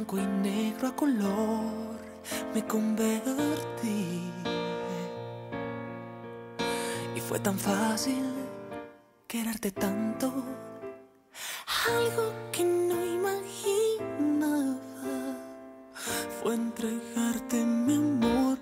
blanco y negro a color me convertí. Y fue tan fácil quererte tanto. Algo que no imaginaba fue entregarte mi amor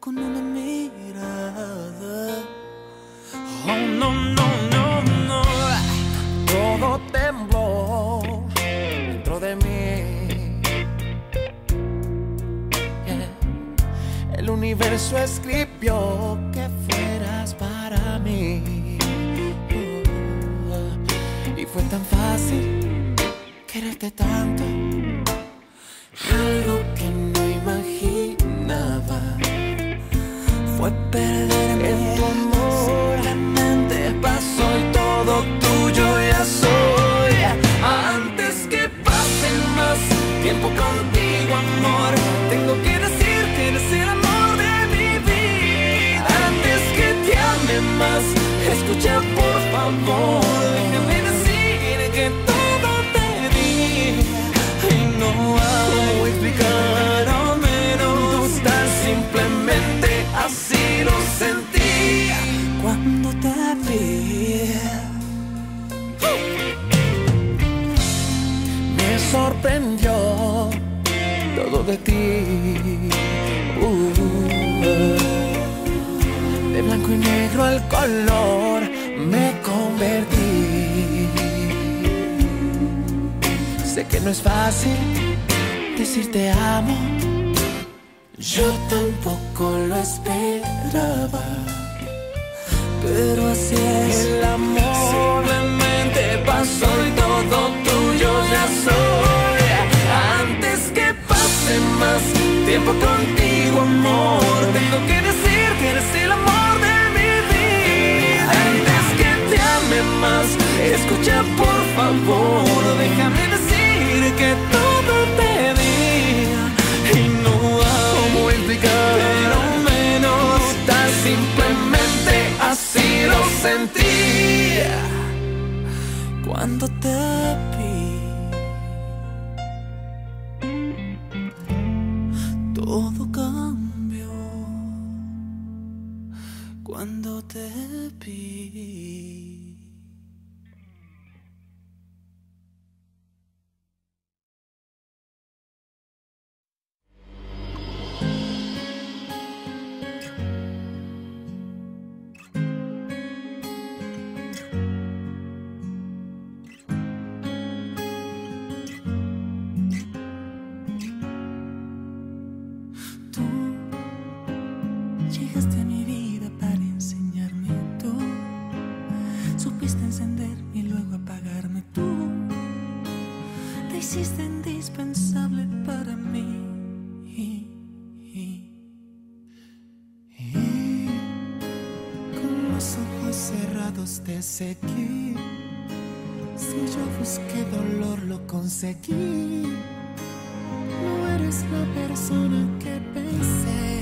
con una mirada. Oh, no, no, no, no. Todo tembló dentro de mí. Universo escribió que fueras para mí. Y fue tan fácil quererte tanto. Algo que no imaginaba fue perderme En tu de ti. Uh, de blanco y negro al color me convertí. Sé que no es fácil decir te amo. Yo tampoco lo esperaba, pero así es El amor contigo, amor, tengo que decir que eres el amor de mi vida. Antes que te ame más, escucha por favor, déjame decir que todo seguí. Si yo busqué dolor, lo conseguí. No eres la persona que pensé,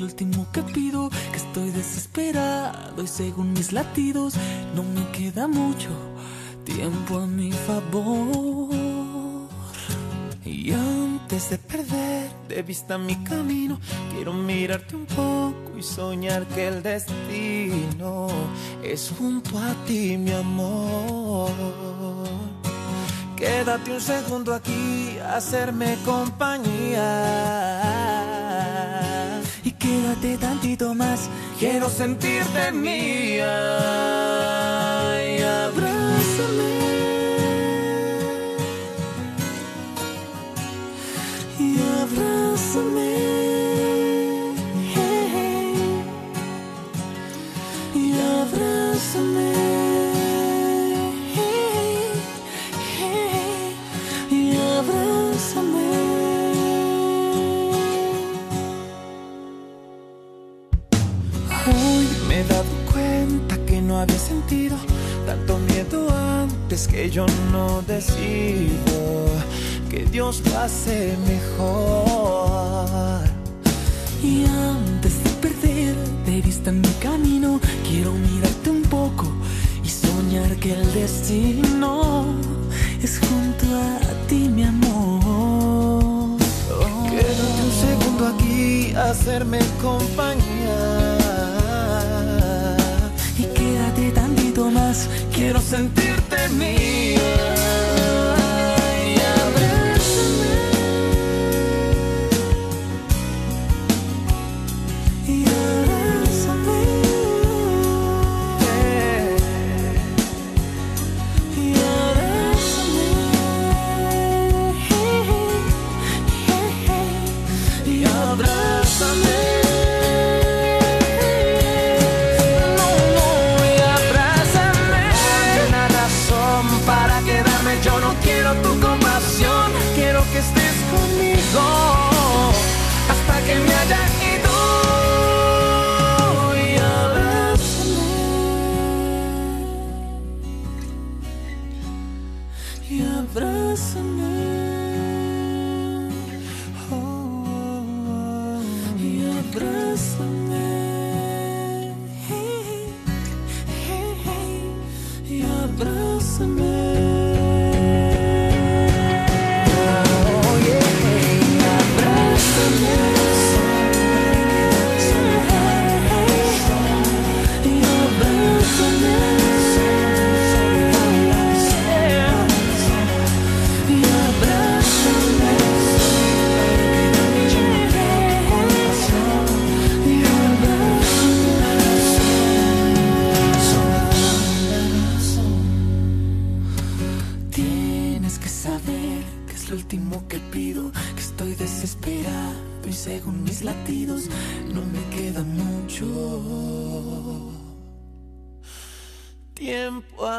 lo último que pido, que estoy desesperado y según mis latidos no me queda mucho tiempo a mi favor. Y antes de perder de vista mi camino, quiero mirarte un poco y soñar que el destino es junto a ti, mi amor. Quédate un segundo aquí, hacerme compañía. Quédate tantito más, quiero sentirte mía. Me he dado cuenta que no había sentido tanto miedo antes que yo no decido que Dios lo hace mejor. Y antes de perder de vista mi camino, quiero mirarte un poco y soñar que el destino es junto a ti, mi amor. Quédate un segundo aquí, hacerme compañía. Quiero sentirte mía. Y abrázame.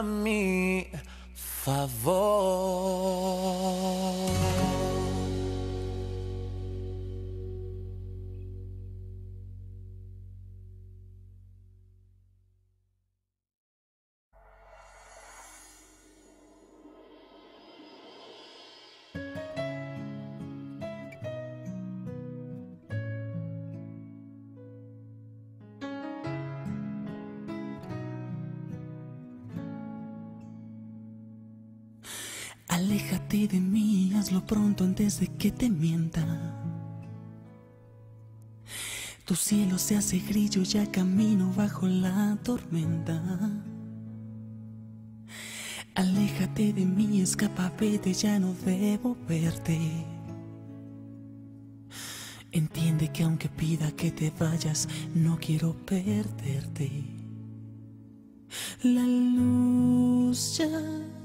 Mi favor. Aléjate de mí, hazlo pronto antes de que te mienta. Tu cielo se hace grillo, ya camino bajo la tormenta. Aléjate de mí, escapa, vete, ya no debo verte. Entiende que aunque pida que te vayas, no quiero perderte. La luz ya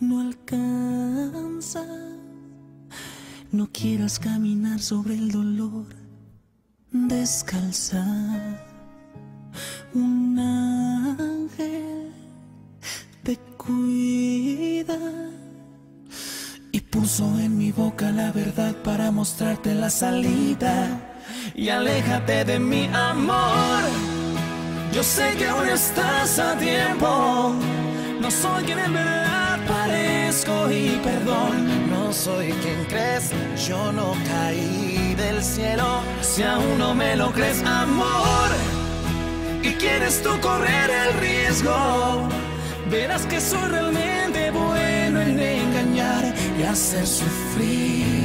no alcanza. No quieras caminar sobre el dolor descalza. Un ángel te cuida y puso en mi boca la verdad para mostrarte la salida. Y aléjate de mi amor. Yo sé que aún estás a tiempo. No soy quien en verdad parezco y perdón. No soy quien crees, yo no caí del cielo. Si aún no me lo crees, amor, y quieres tú correr el riesgo, verás que soy realmente bueno en engañar y hacer sufrir.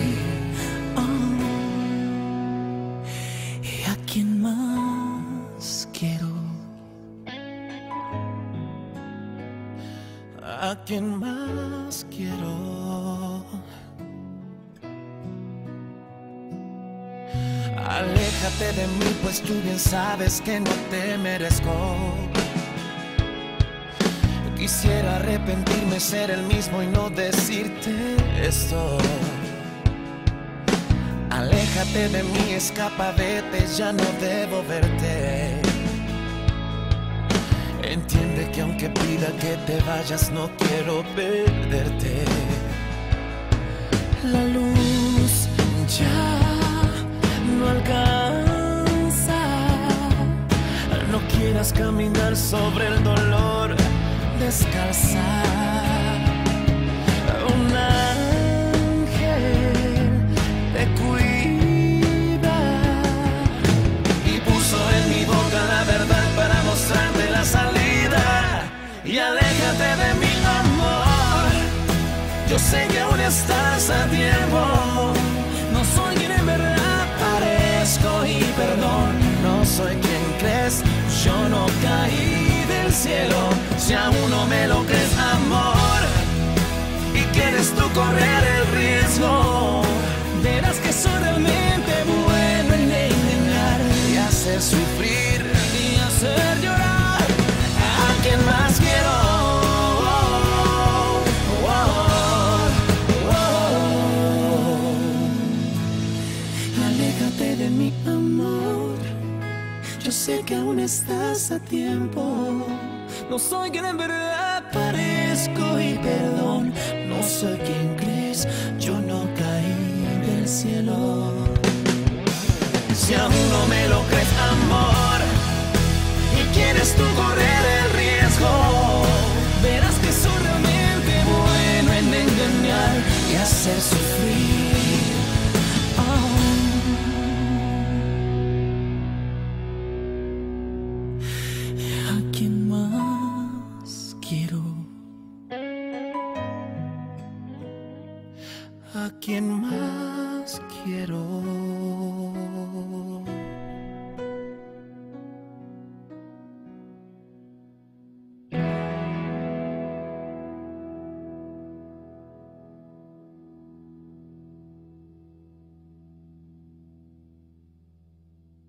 Quién más quiero? Aléjate de mí, pues tú bien sabes que no te merezco. Quisiera arrepentirme, ser el mismo y no decirte esto. Aléjate de mí, escapa, vete, ya no debo verte. Entiende que aunque pida que te vayas, no quiero perderte. La luz ya no alcanza. No quieras caminar sobre el dolor, descalza. No soy quien en verdad parezco y perdón. No soy quien crees, yo no caí del cielo. Si aún no me lo crees, estás a tiempo. No soy quien en verdad parezco y perdón, no soy quien crees, yo no caí del cielo. Si aún no me lo crees, amor, y quieres tú correr el riesgo, verás que soy realmente bueno en engañar y hacer su